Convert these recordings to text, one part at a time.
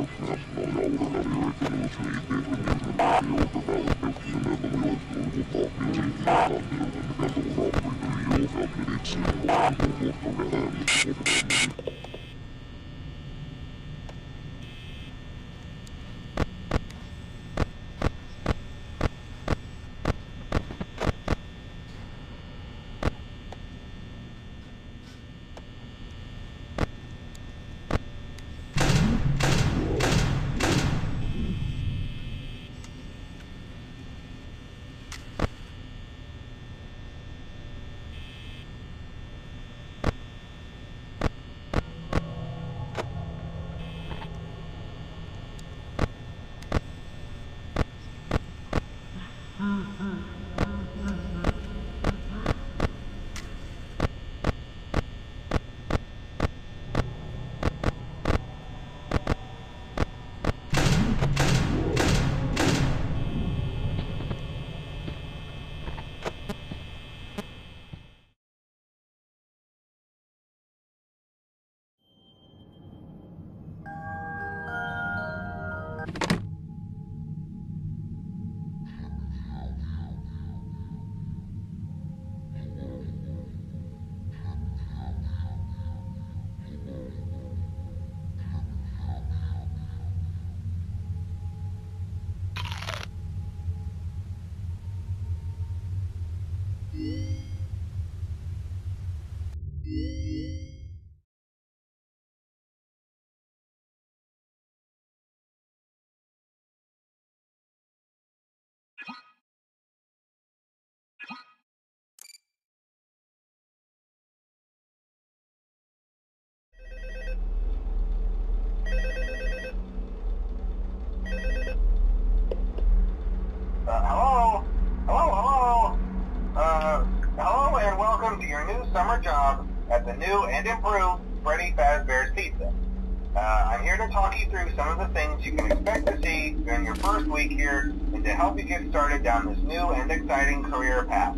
Uh, and improved Freddy Fazbear's Pizza. Uh, I'm here to talk you through some of the things you can expect to see during your first week here and to help you get started down this new and exciting career path.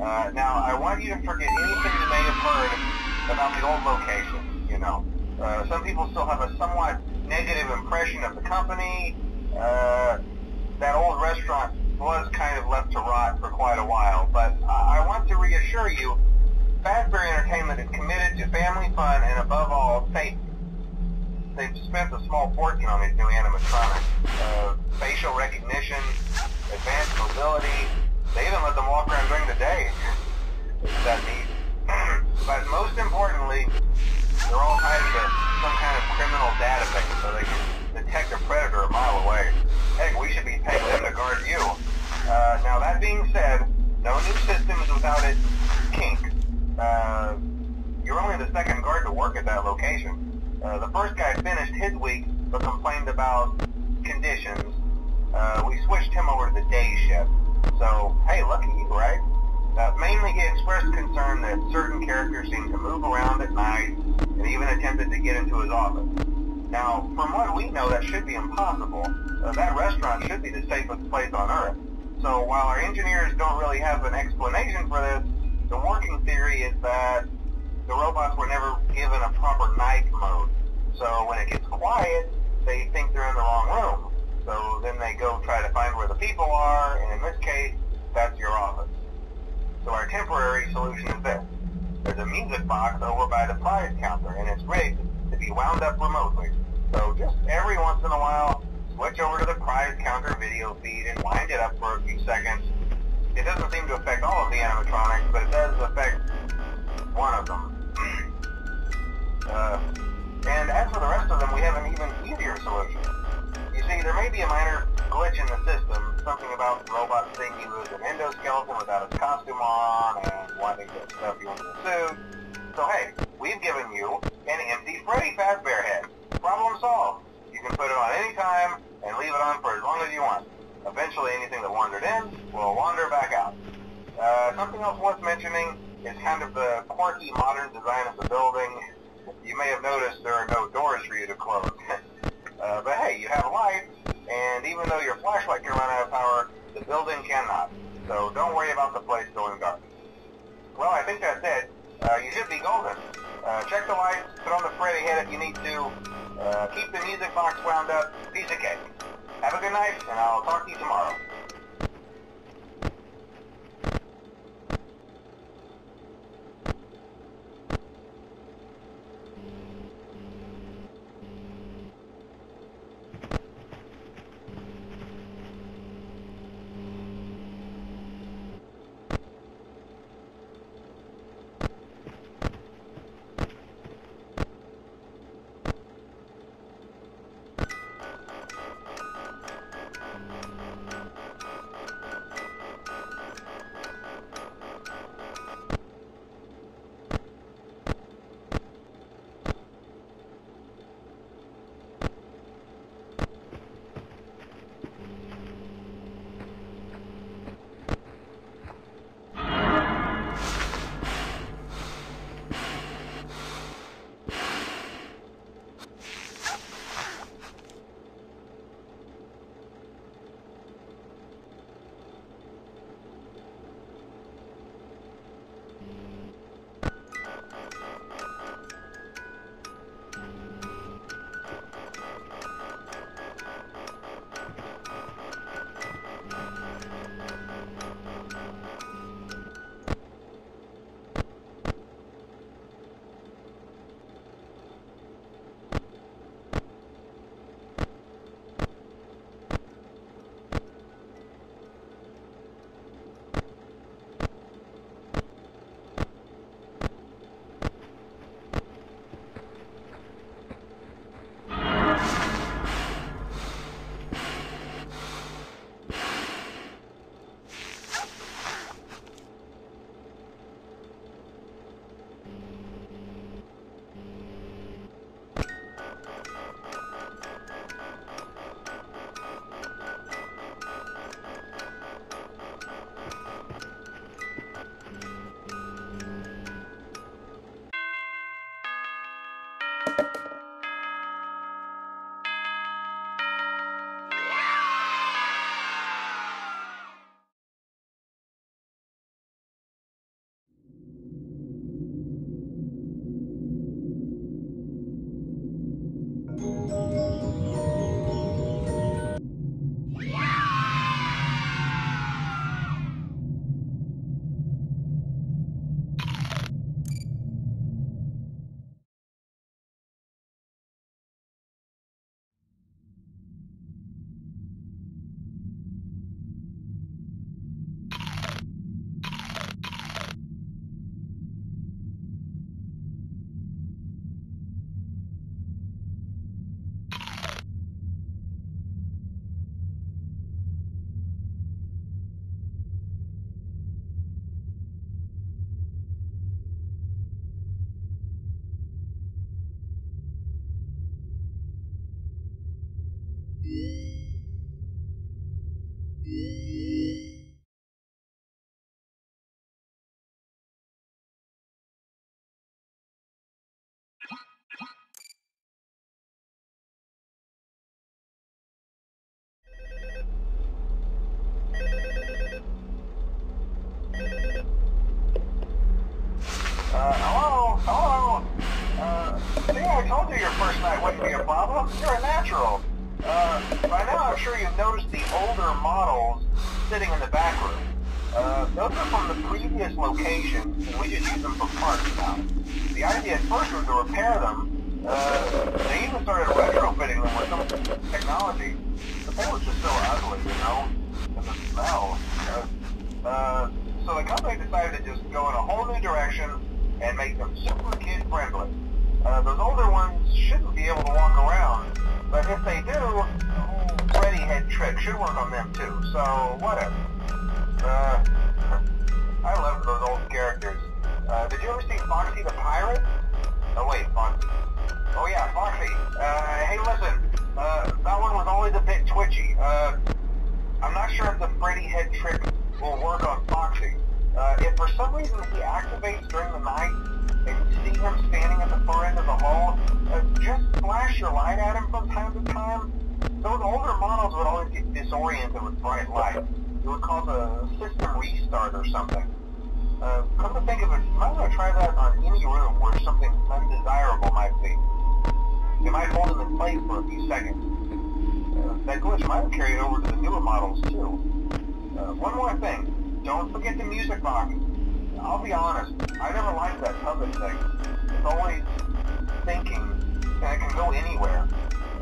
Uh, now, I want you to forget anything you may have heard about the old location, you know. Uh, some people still have a somewhat negative impression of the company. Uh, that old restaurant was kind of left to rot for quite a while, but I want to reassure you, Fazbear Entertainment is committed to family fun and above all, safety. They've spent a small fortune on these new animatronics. Uh, facial recognition, advanced mobility, they even let them walk around during the day. That neat? but most importantly, they're all tied to some kind of criminal database so they can detect a predator a mile away. Heck, we should be paying them to guard you. Uh, now that being said, no new systems without its kinks. Uh, you're only the second guard to work at that location. Uh, the first guy finished his week but complained about conditions. Uh, we switched him over to the day shift. So, hey, lucky you, right? Uh, mainly he expressed concern that certain characters seemed to move around at night and even attempted to get into his office. Now, from what we know, that should be impossible. Uh, that restaurant should be the safest place on Earth. So while our engineers don't really have an explanation for this, the working theory is that the robots were never given a proper night mode. So when it gets quiet, they think they're in the wrong room. So then they go try to find where the people are, and in this case, that's your office. So our temporary solution is this. There's a music box over by the prize counter, and it's rigged to be wound up remotely. So just every once in a while, switch over to the prize counter video feed and wind it up for a few seconds. It doesn't seem to affect all of the animatronics, but it does affect one of them. Uh, and as for the rest of them, we have an even easier solution. You see, there may be a minor glitch in the system, something about the robot seeing you as an endoskeleton without its costume on and wanting to stuff you into the suit. So hey, we've given you an empty Freddy Fazbear head. Problem solved. You can put it on any time and leave it on for as long as you want. Eventually anything that wandered in will wander back out. Uh, something else worth mentioning is kind of the quirky modern design of the building. You may have noticed there are no doors for you to close. uh, but hey, you have lights, and even though your flashlight can run out of power, the building cannot. So don't worry about the place going dark. Well, I think that's it. Uh, you should be golden. Uh, check the lights, put on the Freddy head if you need to. Uh, keep the music box wound up. Piece of cake. Have a good night, and I'll talk to you tomorrow. I told you your first night wouldn't be a problem. You're a natural. Uh, by now I'm sure you've noticed the older models sitting in the back room. Uh, those are from the previous location, and we just use them for parts now. The idea at first was to repair them. Uh, they even started retrofitting them with some technology, but they were just so ugly, you know, and the smell. Uh, uh, so the company decided to just go in a whole new direction and make them super kid friendly. Uh, those older ones shouldn't be able to walk around, but if they do, Freddy head trick should work on them too. So whatever. Uh, I love those old characters. Uh, did you ever see Foxy the Pirate? Oh wait, Foxy. Oh yeah, Foxy. Uh, hey listen, uh, that one was always a bit twitchy. Uh, I'm not sure if the Freddy head trick will work on Foxy. Uh, if for some reason he activates during the night you see him standing at the far end of the hall, uh, just flash your light at him from time to time. Those older models would always get disoriented with bright light. It would cause a system restart or something. Uh, come to think of it, you might want to try that on any room where something undesirable might be. You might hold them in place for a few seconds. Uh, that glitch might have carried over to the newer models too. Uh, one more thing. Don't forget the music box. I'll be honest, I never liked that puppet thing. It's always thinking, and it can go anywhere.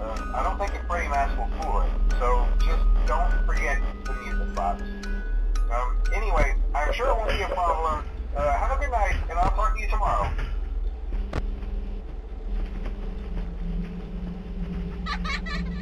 Uh, I don't think the Freddy mask will fool it, so just don't forget the music box. Um, anyway, I'm sure it won't be a problem. Uh, have a good night, and I'll talk to you tomorrow. Hello?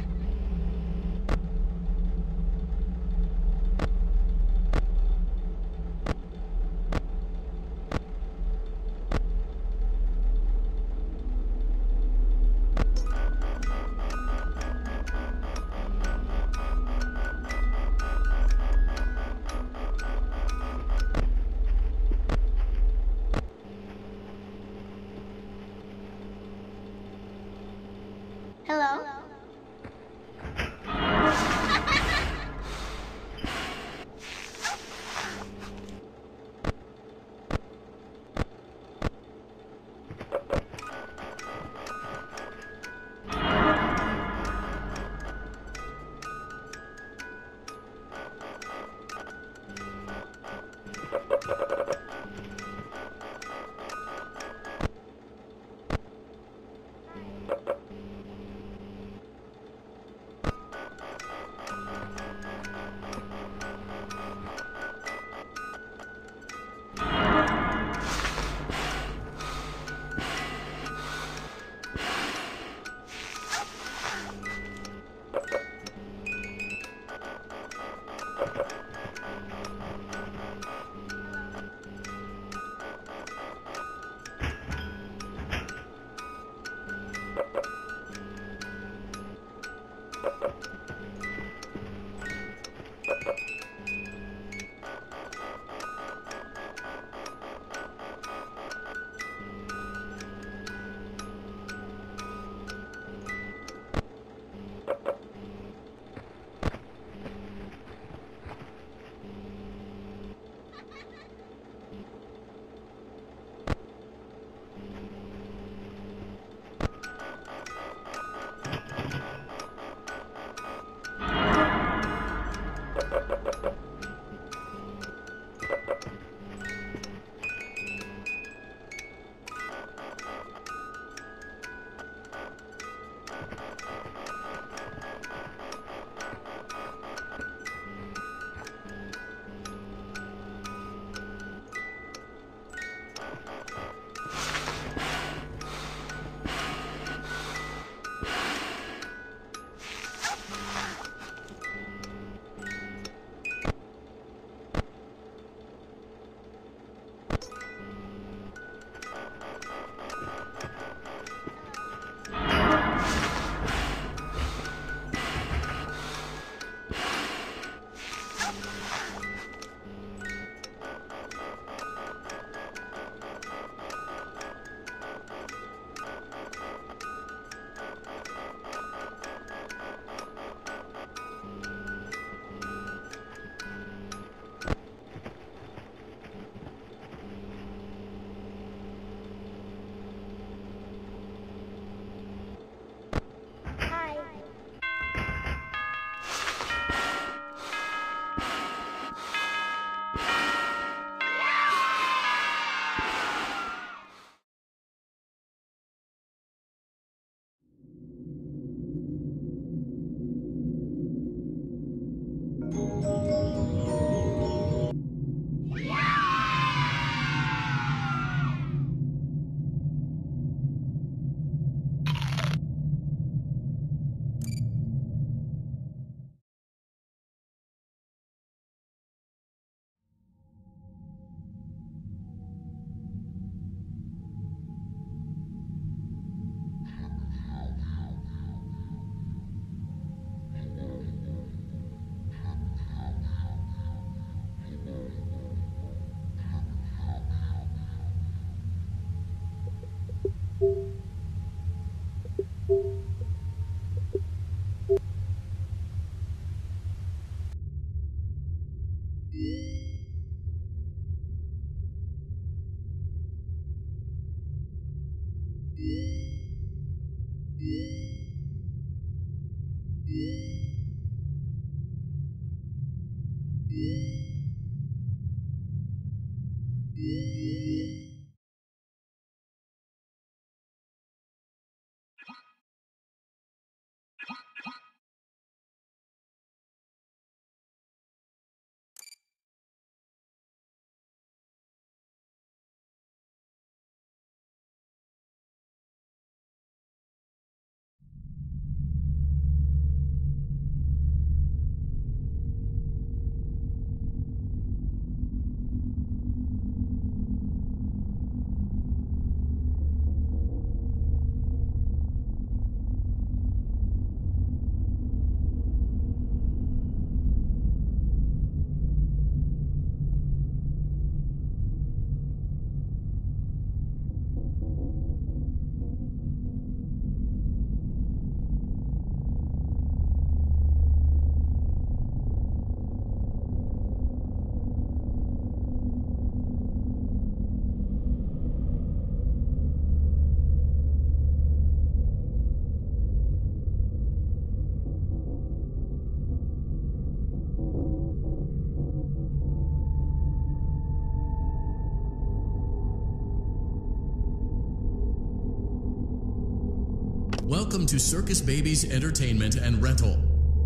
Welcome to Circus Baby's Entertainment and Rental.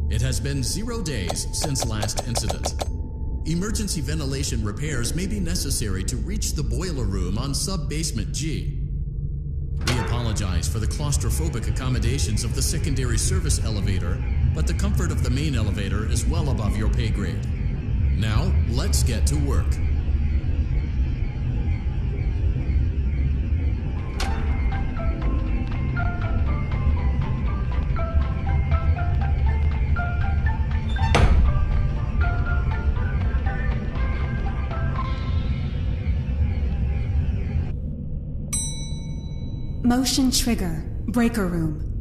It has been zero days since last incident. Emergency ventilation repairs may be necessary to reach the boiler room on sub-basement G. We apologize for the claustrophobic accommodations of the secondary service elevator, but the comfort of the main elevator is well above your pay grade. Now, let's get to work. Motion trigger. Breaker room.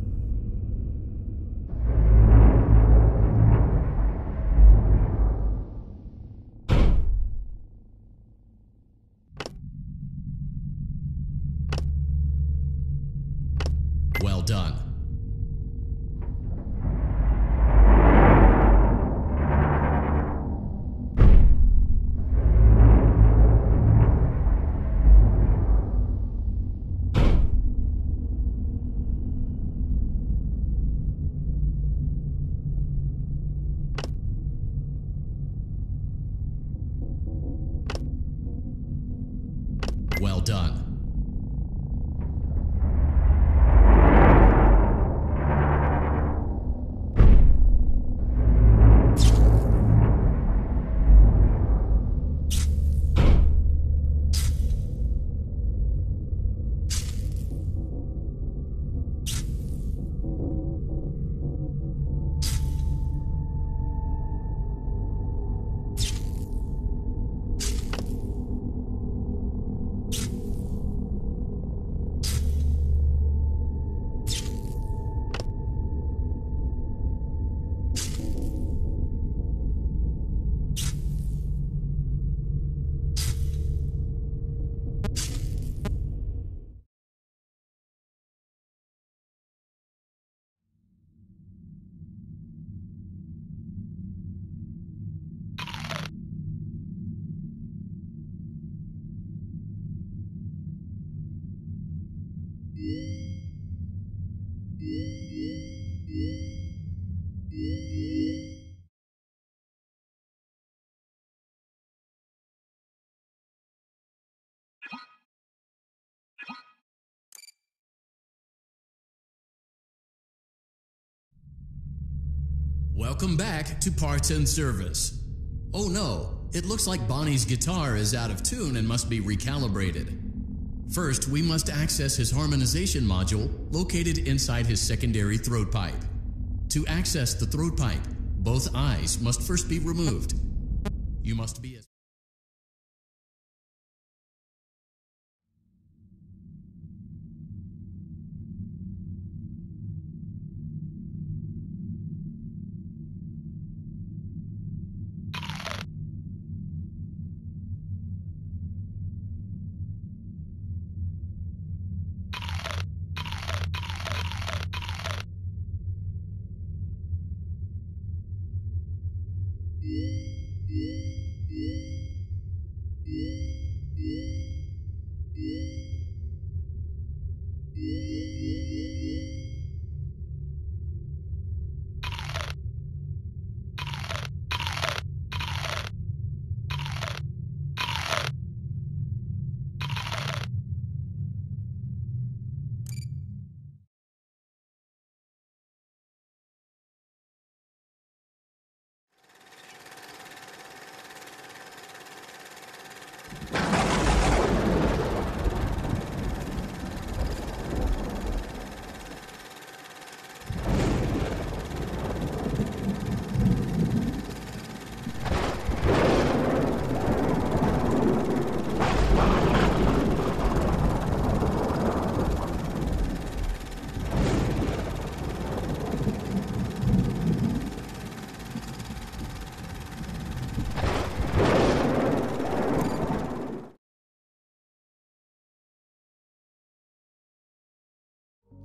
Welcome back to Parts and Service. Oh no, it looks like Bonnie's guitar is out of tune and must be recalibrated. First, we must access his harmonization module located inside his secondary throat pipe. To access the throat pipe, both eyes must first be removed. You must be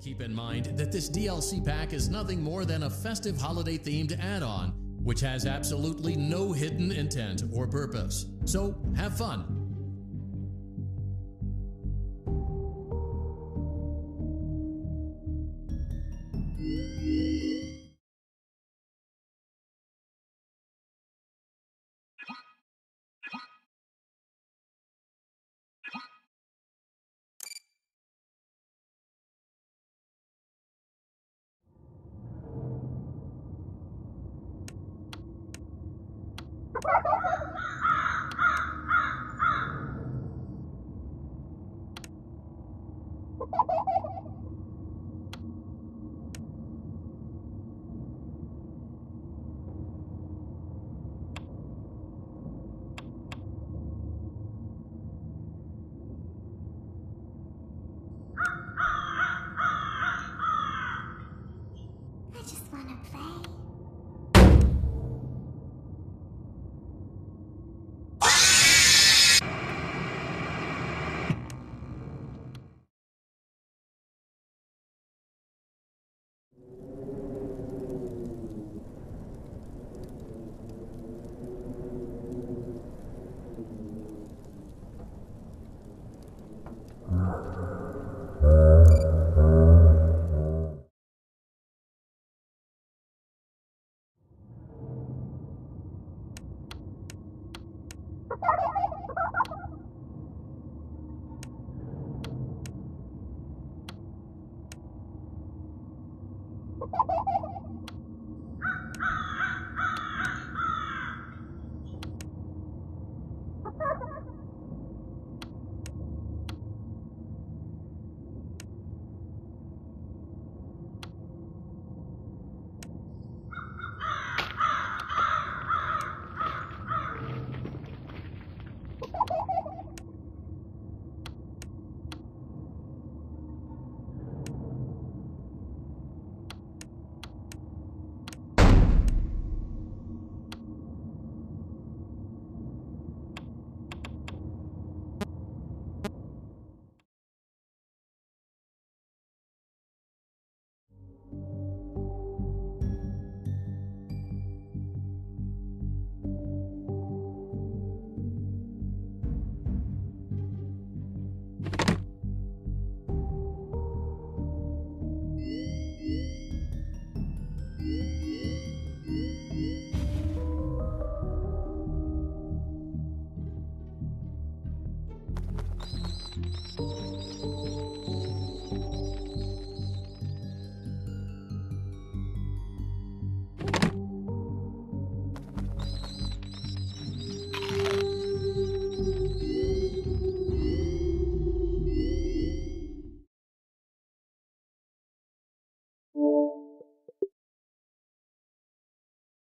Keep in mind that this DLC pack is nothing more than a festive holiday themed add on, which has absolutely no hidden intent or purpose. So have fun.